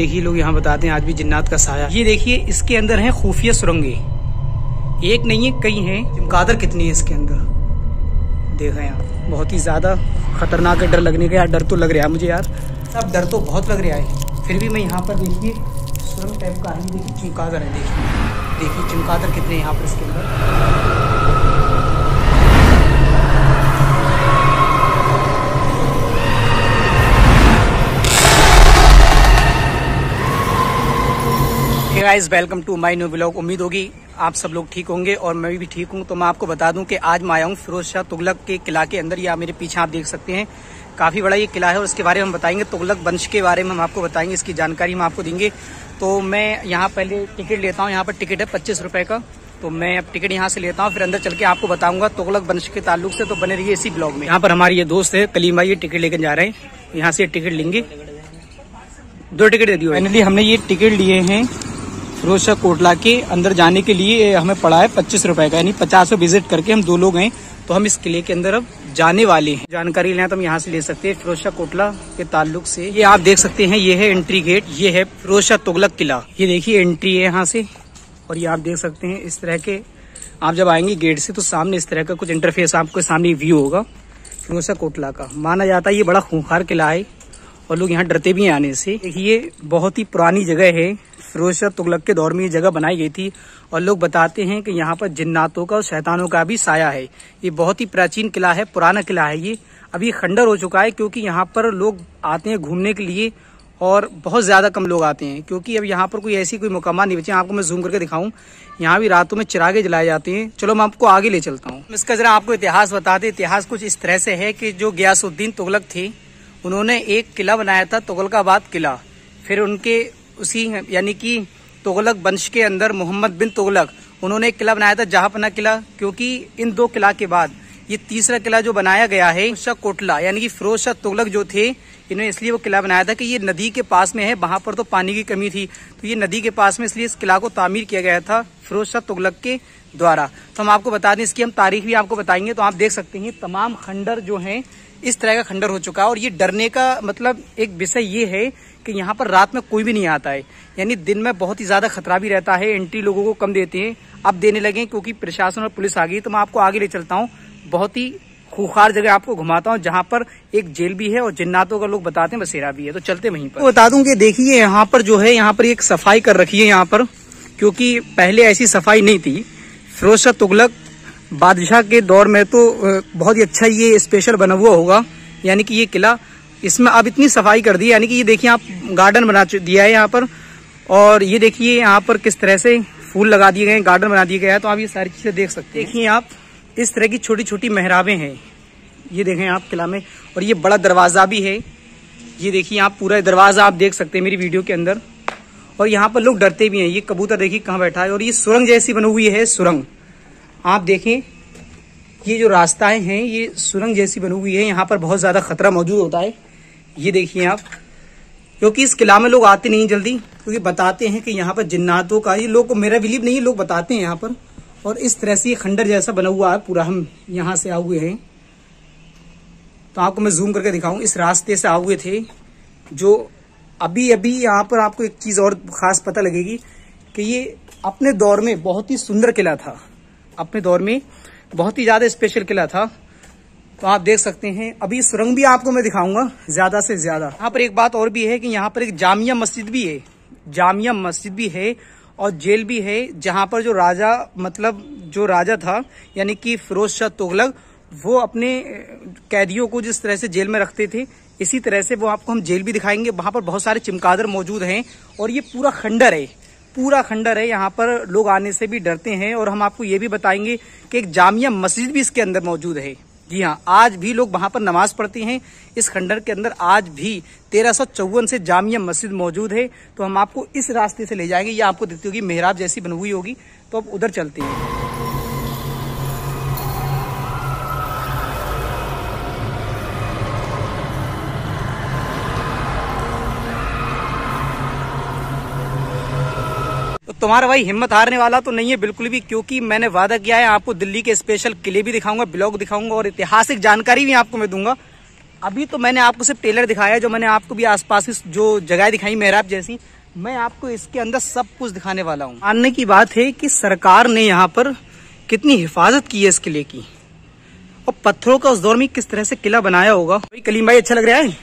देखिए लोग यहाँ बताते हैं, आज भी जिन्नात का साया। ये देखिए, इसके अंदर है खुफिया सुरंगे। एक नहीं है, कई हैं। चमकादर कितनी है इसके अंदर? देखा यहाँ बहुत ही ज़्यादा खतरनाक है डर लगने का, यार डर तो लग रहा है मुझे यार। सब डर तो बहुत लग रहा है। फिर भी मैं यहाँ पर देखिए, सुरंग टाइप का है देखिए, चमकादर है, देखिए। देखिए, चमकादर कितने यहाँ पर इसके अंदर। Guys welcome to my new blog उम्मीद होगी आप सब लोग ठीक होंगे और मैं भी ठीक हूँ। तो मैं आपको बता दूँ कि आज मैं आया हूँ फिरोज शाह तुगलक के किला के अंदर, या मेरे पीछे आप देख सकते हैं। काफ़ी बड़ा ये किला है और इसके बारे में हम बताएँगे। तुगलक वंश के बारे में हम आपको बताएँगे, इसकी जानकारी हम आपको देंगे। तो मैं यहाँ पहले टिकट लेता हूँ। यहाँ पर टिकट है पच्चीस रुपए का। तो मैं अब टिकट यहाँ से लेता हूँ, फिर अंदर चल के आपको बताऊँगा तुगलक वंश के ताल्लुक से। तो बने रहिए इसी ब्लॉग में। यहाँ पर हमारे ये दोस्त है, कलीम भाई, ये टिकट लेकर जा रहे हैं। यहाँ से टिकट लेंगे। दो टिकट दे दियो फाइनली हमने ये टिकट लिए हैं। फिरोज शाह कोटला के अंदर जाने के लिए हमें पड़ा है पच्चीस रुपए का, यानी पचास विज़िट करके हम दो लोग हैं तो हम इस किले के अंदर अब जाने वाले हैं। जानकारी लेना तो हम यहाँ से ले सकते हैं फिरोज शाह कोटला के ताल्लुक से। ये आप देख सकते हैं, ये है एंट्री गेट ये है फिरोज शाह तुगलक किला। ये देखिए एंट्री है यहाँ से, और ये आप देख सकते हैं इस तरह के, आप जब आएँगे गेट से तो सामने इस तरह का कुछ इंटरफेस आपके सामने व्यू होगा फिरोज शाह कोटला का। माना जाता है ये बड़ा खूंखार किला है। और लोग यहाँ डरते भी हैं आने से। ये बहुत ही पुरानी जगह है। फिरोज शाह तुगलक के दौर में ये जगह बनाई गई थी और लोग बताते हैं कि यहाँ पर जिन्नातों का और शैतानों का भी साया है। ये बहुत ही प्राचीन किला है, पुराना किला है ये। अभी खंडर हो चुका है क्योंकि यहाँ पर लोग आते हैं घूमने के लिए और बहुत ज़्यादा कम लोग आते हैं। क्योंकि अब यहाँ पर कोई ऐसी कोई मुकामा नहीं बचे। आपको मैं जूम करके दिखाऊँ। यहाँ भी रातों में चिरागे जलाए जाते हैं। चलो, मैं आपको आगे ले चलता हूँ। इसका जरा आपको इतिहास बता दें। इतिहास कुछ इस तरह से है कि जो गयासुद्दीन तुगलक थे उन्होंने एक किला बनाया था, तुगलकाबाद किला। फिर उनके, उसी, यानी कि तुगलक वंश के अंदर मोहम्मद बिन तुगलक, उन्होंने एक किला बनाया था, जहापना किला, क्योंकि इन दो किला के बाद, ये तीसरा किला जो बनाया गया है शाह कोटला, यानी कि फिरोज शाह तुगलक जो थे, इन्होंने इसलिए वो किला बनाया था कि ये नदी के पास में है, वहाँ पर तो पानी की कमी थी तो ये नदी के पास में इसलिए इस किला को तामीर किया गया था फिरोज शाह तुगलक के द्वारा। तो हम आपको बता दें, इसकी हम तारीख भी आपको बताएँगे तो आप देख सकते हैं तमाम खंडर जो है इस तरह का खंडर हो चुका है और ये डरने का मतलब एक विषय ये है कि यहाँ पर रात में कोई भी नहीं आता है। यानी दिन में बहुत ही ज़्यादा खतरा भी रहता है एंट्री लोगों को कम देते हैं। अब देने लगे क्योंकि प्रशासन और पुलिस आ गई तो मैं आपको आगे ले चलता हूँ। बहुत ही खूखार जगह आपको घुमाता हूँ, जहाँ पर एक जेल भी है और जिन्नातों का लोग बताते हैं बसेरा भी है। तो चलते वहीं पर। बता दूँ कि देखिए, यहाँ पर जो है, यहाँ पर एक सफ़ाई कर रखी है यहाँ पर, क्योंकि पहले ऐसी सफ़ाई नहीं थी। फिरोज तुगलक बादशाह के दौर में तो बहुत ही अच्छा ये स्पेशल बना हुआ होगा। यानी कि ये किला इसमें अब इतनी सफ़ाई कर दी, यानी कि ये देखिए आप गार्डन बना दिया है यहाँ पर। और ये देखिए यहाँ पर किस तरह से फूल लगा दिए गए गार्डन बना दिया गया है। तो आप ये सारी चीज़ें देख सकते हैं। देखिए आप, इस तरह की छोटी छोटी मेहराबें हैं। ये देखें आप किला में। और ये बड़ा दरवाज़ा भी है। ये देखिए आप पूरा दरवाज़ा आप देख सकते हैं मेरी वीडियो के अंदर। और यहाँ पर लोग डरते भी हैं। ये कबूतर देखिए कहाँ बैठा है। और ये सुरंग जैसी बनी हुई है, सुरंग। आप देखें, ये जो रास्ताएँ हैं, ये सुरंग जैसी बनी हुई है, यहाँ पर बहुत ज़्यादा खतरा मौजूद होता है। ये देखिए आप, क्योंकि इस किला में लोग आते नहीं जल्दी, क्योंकि बताते हैं कि यहाँ पर जिन्नातों का, ये लोग को मेरा बिलीव नहीं है लोग बताते हैं यहाँ पर। और इस तरह से ये खंडर जैसा बना हुआ है, पूरा हम यहाँ से आए हुए हैं। तो आपको मैं जूम करके दिखाऊँ, इस रास्ते से आए हुए थे, जो अभी अभी यहाँ पर आपको एक चीज़ और खास पता लगेगी कि ये अपने दौर में बहुत ही सुंदर किला था। अपने दौर में बहुत ही ज़्यादा स्पेशल किला था। तो आप देख सकते हैं, अभी सुरंग भी आपको मैं दिखाऊँगा, ज़्यादा से ज़्यादा। यहाँ पर एक बात और भी है कि यहाँ पर एक जामिया मस्जिद भी है। जामिया मस्जिद भी है और जेल भी है, जहाँ पर जो राजा मतलब जो राजा था, यानी कि फिरोज शाह तुगलक, वो अपने कैदियों को जिस तरह से जेल में रखते थे, इसी तरह से वो आपको हम जेल भी दिखाएँगे। वहाँ पर बहुत सारे चिमकादर मौजूद हैं और ये पूरा खंडर है। पूरा खंडर है, यहाँ पर लोग आने से भी डरते हैं और हम आपको ये भी बताएँगे कि एक जामिया मस्जिद भी इसके अंदर मौजूद है। जी हाँ आज भी लोग वहाँ पर नमाज़ पढ़ते हैं। इस खंडर के अंदर आज भी तेरह से जामिया मस्जिद मौजूद है। तो हम आपको इस रास्ते से ले जाएँगे। ये आपको देती होगी मेहराब जैसी बनी हुई होगी। तो आप उधर चलते हैं। तुम्हारा भाई हिम्मत हारने वाला तो नहीं है बिल्कुल भी, क्योंकि मैंने वादा किया है, आपको दिल्ली के स्पेशल किले भी दिखाऊँगा, ब्लॉग दिखाऊँगा और ऐतिहासिक जानकारी भी आपको मैं दूँगा। अभी तो मैंने आपको सिर्फ़ टेलर दिखाया जो मैंने आपको भी आसपास की जो जगह दिखाई, मेहराब जैसी। मैं आपको इसके अंदर सब कुछ दिखाने वाला हूँ। मानने की बात है कि सरकार ने यहाँ पर कितनी हिफाजत की है इस किले की। और पत्थरों का उस दौर में किस तरह से किला बनाया होगा? कलीम भाई अच्छा लग रहा है?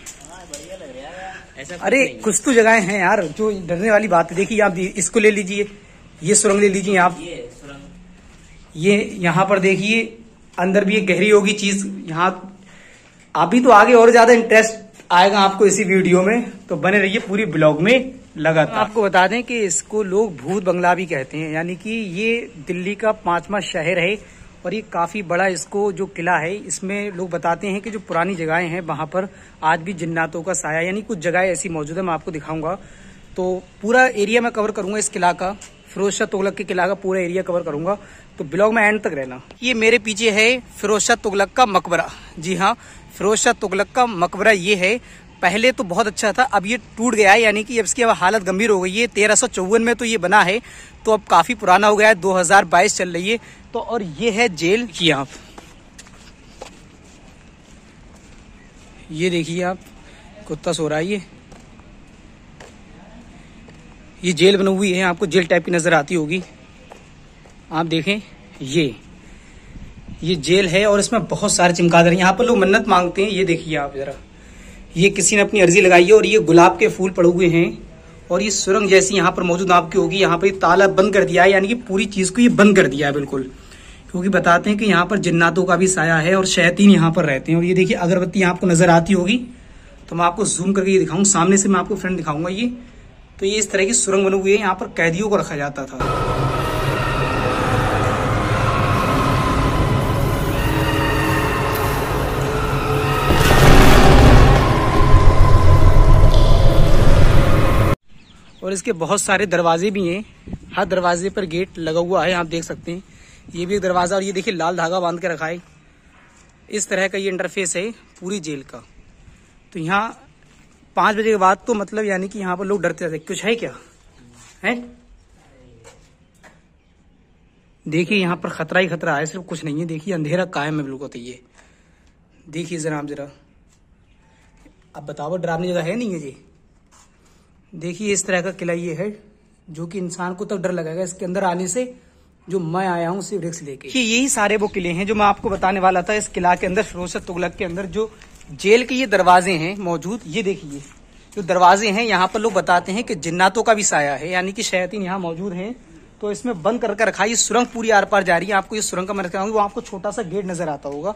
अरे कुछ तो जगह है यार जो डरने वाली बात है। देखिए आप इसको ले लीजिए ये सुरंग ले लीजिए आप। ये यहाँ पर देखिए अंदर भी एक गहरी होगी चीज़। यहाँ अभी तो आगे और ज़्यादा इंटरेस्ट आएगा आपको इसी वीडियो में। तो बने रहिए पूरी ब्लॉग में लगातार। आपको बता दें कि इसको लोग भूत बंगला भी कहते हैं। यानी कि ये दिल्ली का पांचवा शहर है। और ये काफ़ी बड़ा इसको जो किला है, इसमें लोग बताते हैं कि जो पुरानी जगहें हैं वहाँ पर आज भी जिन्नातों का साया, यानी कुछ जगह ऐसी मौजूद है, मैं आपको दिखाऊँगा। तो पूरा एरिया मैं कवर करूँगा इस किला का फिरोज शाह तुगलक के किला का पूरा एरिया कवर करूँगा। तो ब्लॉग में एंड तक रहना। ये मेरे पीछे है फिरोज शाह तुगलक का मकबरा। जी हाँ फिरोज शाह तुगलक का मकबरा ये है पहले तो बहुत अच्छा था, अब ये टूट गया है, यानी कि अब इसकी अब हालत गंभीर हो गई है। तेरह में तो ये बना है तो अब काफ़ी पुराना हो गया है 2022 चल रही है। तो और ये है जेल की आप ये देखिए आप, कुत्ता सो रहा है ये। ये जेल बनी हुई है, आपको जेल टाइप की नज़र आती होगी। आप देखें, ये। ये जेल है और इसमें बहुत सारे चिमकादर यहाँ पर लोग मन्नत मांगते हैं, ये देखिए आप जरा। ये किसी ने अपनी अर्जी लगाई है और ये गुलाब के फूल पड़े हुए हैं और ये सुरंग जैसी यहाँ पर मौजूद आपकी होगी। यहाँ पर ताला बंद कर दिया है, यानी कि पूरी चीज़ को ये बंद कर दिया है बिल्कुल। क्योंकि बताते हैं कि यहाँ पर जिन्नातों का भी साया है और शैतीन यहाँ पर रहते हैं। और ये देखिए, अगरबत्ती आपको नज़र आती होगी तो मैं आपको जूम करके ये दिखाऊँगा सामने से मैं आपको फ्रेंड दिखाऊँगा ये। तो ये इस तरह की सुरंग बनी हुई है। यहाँ पर कैदियों को रखा जाता था। और इसके बहुत सारे दरवाजे भी हैं। हर दरवाजे पर गेट लगा हुआ है, आप देख सकते हैं। ये भी एक दरवाज़ा और ये देखिए, लाल धागा बाँध के रखा है। इस तरह का ये इंटरफेस है पूरी जेल का। तो यहाँ पाँच बजे के बाद तो मतलब यानी कि यहाँ पर लोग डरते रहते कुछ है क्या? है? देखिए, यहाँ पर खतरा ही खतरा है, सिर्फ़ कुछ नहीं है। देखिए, अंधेरा कायम है बिल्कुल तो ये। देखिए जरा आप जरा। अब बताओ, डरावनी जगह है नहीं है जी देखिए इस तरह का किला ये है, जो कि इंसान को तो डर लगेगा इसके अंदर आने से जो मैं आया हूँ सिर्फ़ रिक्स लेके। यही सारे वो किले हैं जो मैं आपको बताने वाला था इस किला के अंदर फिरोज तुगलक के अंदर, जो जेल के ये दरवाजे हैं मौजूद, ये देखिए, जो दरवाजे हैं, यहाँ पर लोग बताते हैं कि जिन्नातों का भी साया है, यानी कि शैतीन यहाँ मौजूद है। तो इसमें बंद करके रखा, ये सुरंग पूरी आर पार जा रही है, आपको ये सुरंग का मैं रखा वो आपको छोटा सा गेट नज़र आता होगा।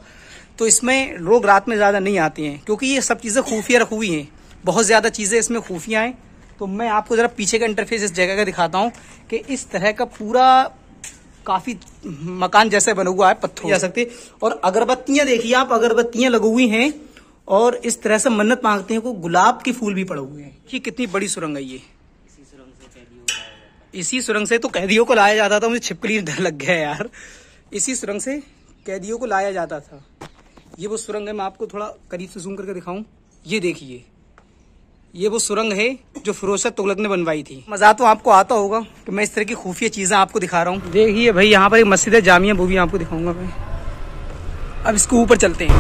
तो इसमें लोग रात में ज़्यादा नहीं आते हैं, क्योंकि ये सब चीज़ें खुफिया रखी हुई हैं, बहुत ज़्यादा चीज़ें इसमें खुफिया हैं। तो मैं आपको जरा पीछे का इंटरफेस इस जगह का दिखाता हूँ कि इस तरह का पूरा काफ़ी मकान जैसे बना हुआ है पत्थर जा सकते और अगरबत्तियाँ देखिए आप अगरबत्तियाँ लगी हुई हैं और इस तरह से मन्नत मांगते हैं को गुलाब के फूल भी पड़े हुए हैं। ये कितनी बड़ी सुरंग है ये। इसी सुरंग से तो कैदियों को लाया जाता था मुझे छिपकली डर लग गया यार। इसी सुरंग से कैदियों को लाया जाता था। ये वो सुरंग है मैं आपको थोड़ा करीब से जूम करके दिखाऊँ। ये देखिए। ये वो सुरंग है जो फिरोज तुगलक ने बनवाई थी। मज़ा तो आपको आता होगा कि मैं इस तरह की खुफिया चीज़ें आपको दिखा रहा हूँ। देखिए भाई यहाँ पर एक मस्जिद है जामिया वो भी आपको दिखाऊँगा मैं। अब इसको ऊपर चलते हैं।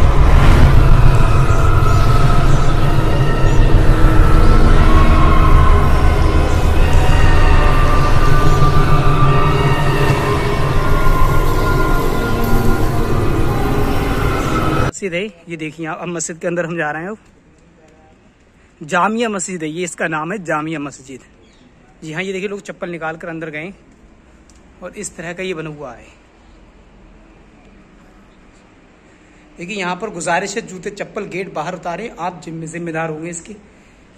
मस्जिद है ये देखिए अब मस्जिद के अंदर हम जा रहे हैं। अब जामिया मस्जिद है, ये इसका नाम है जामिया मस्जिद। जी हाँ ये देखिए, लोग चप्पल निकाल कर अंदर गए और इस तरह का ये बना हुआ है। देखिए, यहाँ पर गुजारिश है, जूते चप्पल गेट बाहर उतारे, आप जिम्मेदार होंगे इसके।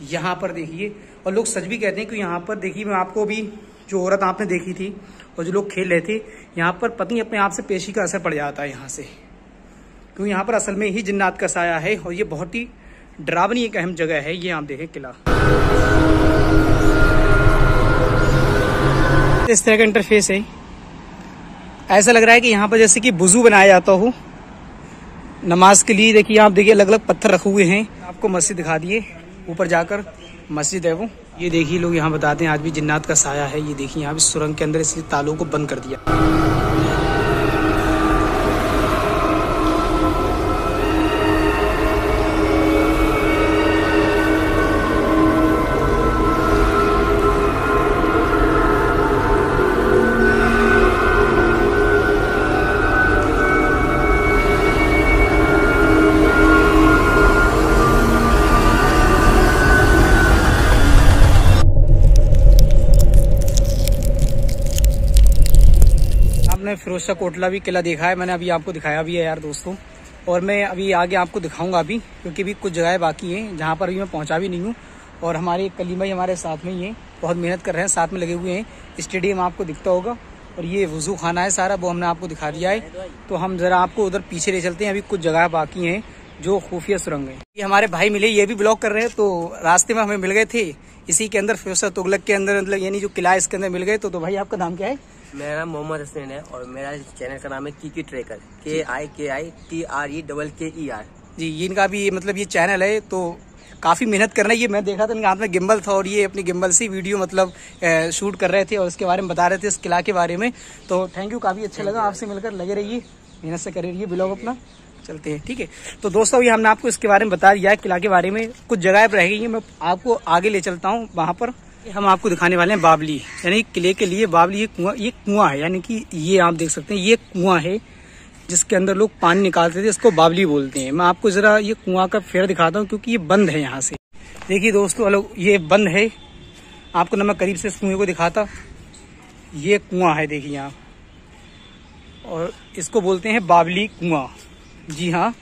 यहाँ पर देखिए, और लोग सच भी कहते हैं कि यहाँ पर देखिए, मैं आपको भी जो औरत आपने देखी थी और जो लोग खेल रहे थे, यहाँ पर पत्नी अपने आप से पेशी का असर पड़ जाता है यहाँ से। क्योंकि यहाँ पर असल में ही जिन्नात का साया है और ये बहुत ही डरावनी एक अहम जगह है, ये आप देखें किला। इस तरह का इंटरफेस है। ऐसा लग रहा है कि यहाँ पर जैसे कि बुजू बनाया जाता हो। नमाज़ के लिए देखिए, आप देखिए अलग अलग पत्थर रखे हुए हैं। आपको मस्जिद दिखा दिए, ऊपर जाकर मस्जिद है वो। ये देखिए लोग यहाँ बताते हैं, आज भी जिन्नात का साया है। ये देखिए, यहाँ भी सुरंग के अंदर इसलिए तालों को बंद कर दिया। फिरोज शाह कोटला भी किला देखा है, मैंने अभी आपको दिखाया भी है यार दोस्तों। और मैं अभी आगे आपको दिखाऊँगा अभी, क्योंकि अभी कुछ जगह बाकी हैं, जहाँ पर अभी मैं पहुँचा भी नहीं हूँ। और हमारे कलीम भाई हमारे साथ में ही हैं, बहुत मेहनत कर रहे हैं, साथ में लगे हुए हैं। स्टेडियम आपको दिखता होगा, और ये वज़ू खाना है सारा, वो हमने आपको दिखा दिया है। तो हम जरा आपको उधर पीछे ले चलते हैं, अभी कुछ जगह बाकी हैं। जो खुफिया सुरंग है। ये हमारे भाई मिले ये भी ब्लॉक कर रहे हैं तो रास्ते में हमें मिल गए थे। इसी के अंदर फिरोजा तुगलक के अंदर मतलब यानी जो किला इसके अंदर मिल गए। तो, तो भाई आपका नाम क्या है? मेरा नाम मोहम्मद हसनैन है और मेरा चैनल का नाम है की की tracker K I K I T R E double K E R जी इनका भी मतलब ये चैनल है तो काफ़ी मेहनत करना ये मैं देखा था इनके हाथ में गिम्बल था और ये अपनी गिम्बल से वीडियो मतलब शूट कर रहे थे और उसके बारे में बता रहे थे इस किला के बारे में। तो थैंक यू काफ़ी अच्छा लगा आपसे मिलकर। लगे रहिए मेहनत से करे रहिए ब्लॉग अपना। चलते हैं, ठीक है? तो दोस्तों अभी हमने आपको इसके बारे में बता दिया किला के बारे में कुछ जगह पर रह गई है मैं आपको आगे ले चलता हूँ, वहाँ पर। हम आपको दिखाने वाले हैं बाबली यानी किले के लिए बाबली ये कुआँ ये कुआँ है, यानी कि ये आप देख सकते हैं, ये कुआँ है, जिसके अंदर लोग पानी निकालते थे, इसको बाबली बोलते हैं। मैं आपको जरा ये कुआँ का फेर दिखाता हूँ, क्योंकि ये बंद है यहाँ से। देखिए दोस्तों अलग ये बंद है। आपको ना मैं करीब से इस कुएँ को दिखाता। ये कुआँ है, देखिए यहाँ। और इसको बोलते हैं बाबली कुआँ। जी हाँ।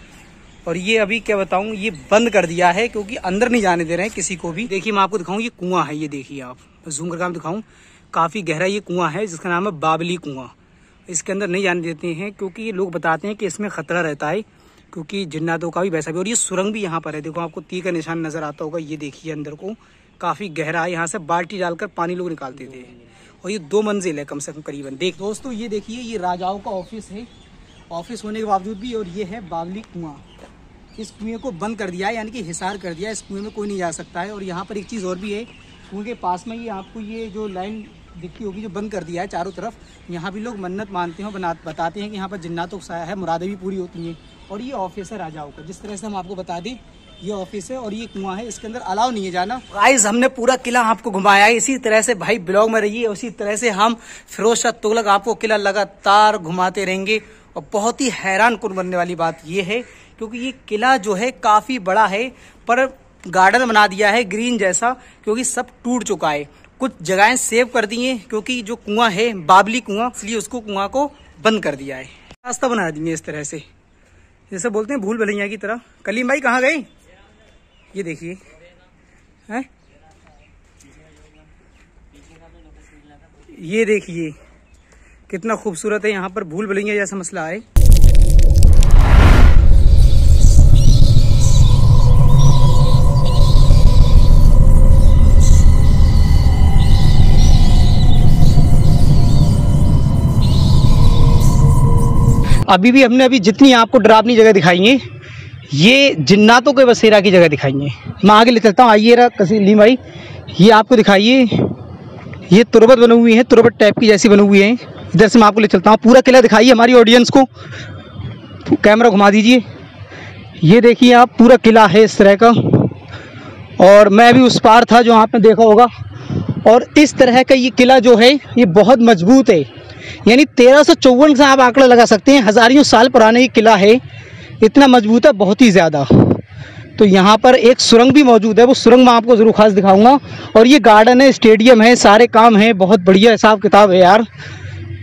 और ये अभी क्या बताऊँ, ये बंद कर दिया है क्योंकि अंदर नहीं जाने दे रहे हैं किसी को भी। देखिए, मैं आपको दिखाऊँ, ये कुआँ है, ये देखिए आप। जूम करके आप दिखाऊँ। काफ़ी गहरा ये कुआँ है, जिसका नाम है बाबली कुआँ। इसके अंदर नहीं जाने देते हैं क्योंकि ये लोग बताते हैं कि इसमें खतरा रहता है, क्योंकि जिन्नातों का भी वैसा भी और ये सुरंग भी यहाँ पर है। देखो, आपको ती का निशान नज़र आता होगा, ये देखिए अंदर को। काफ़ी गहरा है, यहाँ से बाल्टी डालकर पानी लोग निकालते थे। और ये दो मंजिल है कम से कम करीबन। देख दोस्तों, ये देखिए, ये राजाओं का ऑफ़िस है। ऑफ़िस होने के बावजूद भी, और ये है बावली कुआँ। इस कुएँ को बंद कर दिया है, यानी कि हिसार कर दिया इस कुएँ में कोई नहीं जा सकता है। और यहाँ पर एक चीज़ और भी है, कुएँ के पास में ही आपको ये जो लाइन दिखती होगी, जो बंद कर दिया है चारों तरफ़, यहाँ भी लोग मन्नत मानते हैं बना, बताते हैं कि यहाँ पर जिन्नातों का साया है, मुरादें भी पूरी होती हैं। और ये ऑफ़िस है राजाओं का, जिस तरह से हम आपको बता दें, ये ऑफ़िस है और ये कुआँ है, इसके अंदर अलाव नहीं है जाना। गाइस हमने पूरा किला आपको घुमाया है, इसी तरह से भाई ब्लॉग में रहिए उसी तरह से हम फिरोज शाह तुगलक आपको किला लगातार घुमाते रहेंगे। और बहुत ही हैरान कन बनने वाली बात यह है, क्योंकि ये किला जो है काफ़ी बड़ा है, पर गार्डन बना दिया है ग्रीन जैसा, क्योंकि सब टूट चुका है। कुछ जगहें सेव कर दी हैं, क्योंकि जो कुआँ है, बाबली कुआँ, इसलिए उसको कुआँ को बंद कर दिया है। रास्ता बना दिए इस तरह से। जैसे बोलते हैं भूल भलैया की तरह। कलीम भाई कहाँ गए? ये देखिए। हैं? ये देखिए। कितना खूबसूरत है, यहाँ पर भूल भुलैया जैसा मसला आए अभी भी हमने अभी जितनी आपको डरावनी जगह दिखाई है, ये जिन्नातों के बसेरा की जगह दिखाई है। मैं आगे ले चलता हूँ, आइए ली भाई। ये आपको दिखाइए, ये तुरबत बनी हुई है, तुरबत टाइप की जैसी बनी हुई है। इधर से मैं आपको ले चलता हूँ। पूरा किला दिखाइए हमारी ऑडियंस को। कैमरा घुमा दीजिए। ये देखिए आप, पूरा किला है इस तरह का। और मैं भी उस पार था जो आपने देखा होगा। और इस तरह का ये किला जो है, ये बहुत मज़बूत है। यानी तेरह सौ चौवन से आप आंकड़ा लगा सकते हैं। हजारियों साल पुराना ये किला है। इतना मज़बूत है, बहुत ही ज़्यादा। तो यहाँ पर एक सुरंग भी मौजूद है। वो सुरंग मैं आपको ज़रूर खास दिखाऊँगा। और ये गार्डन है, स्टेडियम है, सारे काम हैं। बहुत बढ़िया हिसाब किताब है यार।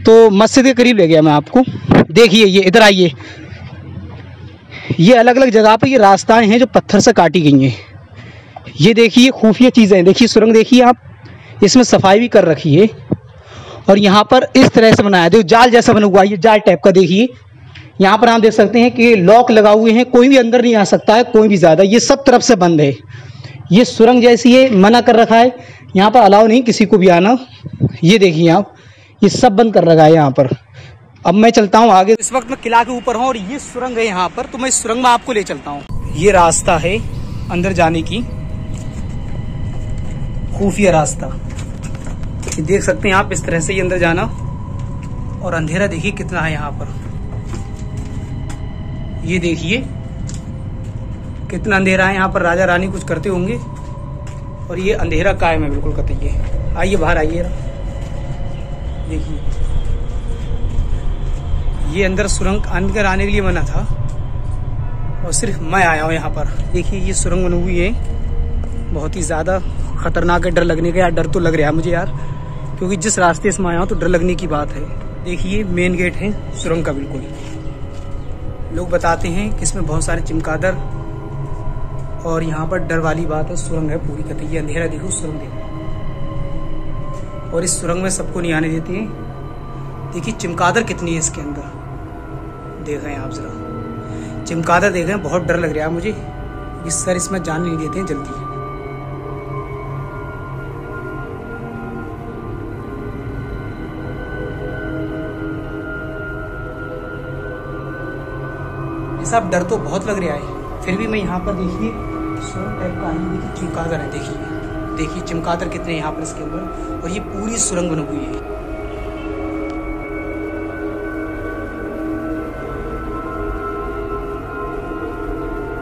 तो मस्जिद के करीब ले गया मैं आपको। देखिए ये, इधर आइए। ये अलग अलग जगह पे ये रास्ताएँ हैं जो पत्थर से काटी गई हैं। ये देखिए, खुफिया चीज़ें देखिए, सुरंग देखिए आप। इसमें सफ़ाई भी कर रखी है। और यहाँ पर इस तरह से बनाया देखो जाल जैसा बना हुआ है, ये जाल टाइप का देखिए। यहाँ पर आप देख सकते हैं कि लॉक लगा हुए हैं। कोई भी अंदर नहीं आ सकता है, कोई भी ज़्यादा। ये सब तरफ़ से बंद है। ये सुरंग जैसी है, मना कर रखा है। यहाँ पर अलाउ नहीं, किसी को भी आना। ये देखिए आप। ये सब बंद कर रखा है यहाँ पर। अब मैं चलता हूँ आगे। इस वक्त मैं किला के ऊपर हूँ और ये सुरंग है यहाँ पर तो मैं इस सुरंग में आपको ले चलता हूँ। ये रास्ता है अंदर जाने की। खुफिया रास्ता। ये देख सकते हैं आप इस तरह से ये अंदर जाना। और अंधेरा देखिए कितना है यहाँ पर। ये देखिए कितना अंधेरा है। यहाँ पर राजा रानी कुछ करते होंगे। और ये अंधेरा कायम है, बिल्कुल कतई आइए बाहर आइए देखिए। ये अंदर सुरंग अंदर आने के लिए मना था। और सिर्फ़ मैं आया हूँ यहाँ पर। देखिए, ये सुरंग बनी हुई है। बहुत ही ज़्यादा खतरनाक है, डर लगने का। यार, डर तो लग रहा है मुझे यार। क्योंकि जिस रास्ते से मैं आया हूँ तो डर लगने की बात है। देखिए मेन गेट है सुरंग का, बिल्कुल। लोग बताते हैं कि इसमें बहुत सारे चिमकादर। और यहाँ पर डर वाली बात है, सुरंग है पूरी कतई ये अंधेरा देखो, सुरंग देखो। और इस सुरंग में सबको नहीं आने देते देखिए, चिमकादर कितनी है इसके अंदर। देख आप जरा। चिमकादर देख बहुत डर लग रहा है मुझे। इस सर इसमें जान नहीं देते हैं जल्दी। साहब डर तो बहुत लग रहा है। फिर भी मैं यहाँ पर देखिए टाइप का आनी देखिए, चिमकादर है, देखिए। देखिए चिमकादर कितने यहाँ पर इसके अंदर और ये पूरी सुरंग बनी हुई है।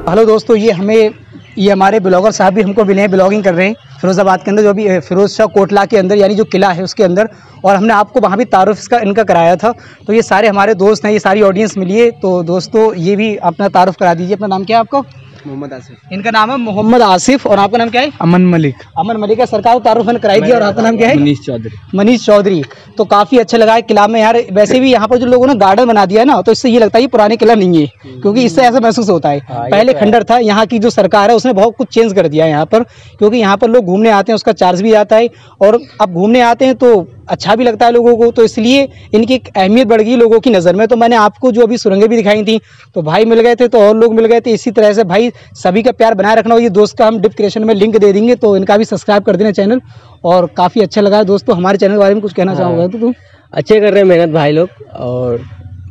हेलो दोस्तों, ये हमें, ये हमारे ब्लॉगर साहब भी हमको मिले हैं, ब्लॉगिंग कर रहे हैं, फिरोज़ाबाद के अंदर जो भी फिरोज शाह कोटला के अंदर, यानी जो किला है उसके अंदर। और हमने आपको वहाँ भी तारुफ इसका, इनका कराया था। तो ये सारे हमारे दोस्त हैं, ये सारी ऑडियंस मिली है। तो दोस्तों, ये भी अपना तारुफ करा दीजिए। अपना नाम क्या है आपका? मोहम्मद आसिफ। इनका नाम है मोहम्मद आसिफ और आपका नाम क्या है? अमन मलिक। अमन मलिक है सरकार तारुफ कराई दिया और आपका नाम क्या है? मनीष चौधरी। मनीष चौधरी। तो काफ़ी अच्छा लगा है किला में यार वैसे भी यहाँ पर जो लोगों ने गार्डन बना दिया है ना तो इससे ये लगता है ये पुराने किला नहीं है क्योंकि इससे ऐसा महसूस होता है। हाँ, पहले तो खंडर था यहाँ की जो सरकार है उसने बहुत कुछ चेंज कर दिया है यहाँ पर क्योंकि यहाँ पर लोग घूमने आते हैं उसका चार्ज भी आता है और अब घूमने आते हैं तो अच्छा भी लगता है लोगों को तो इसलिए इनकी एक अहमियत बढ़ गई लोगों की नज़र में। तो मैंने आपको जो अभी सुरंगें भी दिखाई थी तो भाई मिल गए थे तो और लोग मिल गए थे। इसी तरह से भाई सभी का प्यार बनाए रखना ये दोस्त का हम डिस्क्रिप्शन में लिंक दे देंगे तो इनका भी सब्सक्राइब कर देना चैनल। और काफ़ी अच्छा लगा है दोस्तों हमारे चैनल के बारे में कुछ कहना चाहोगे तो तुम? अच्छे कर रहे हैं मेहनत भाई लोग और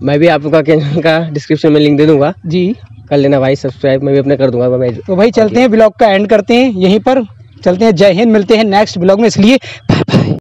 मैं भी आपका चैनल का डिस्क्रिप्शन में लिंक दे दूँगा। जी। कर लेना भाई सब्सक्राइब मैं भी अपने कर दूँगा। मैं तो भाई चलते हैं ब्लॉग का एंड करते हैं यहीं पर चलते हैं। जय हिंद मिलते हैं नेक्स्ट ब्लॉग में इसलिए बाय बाय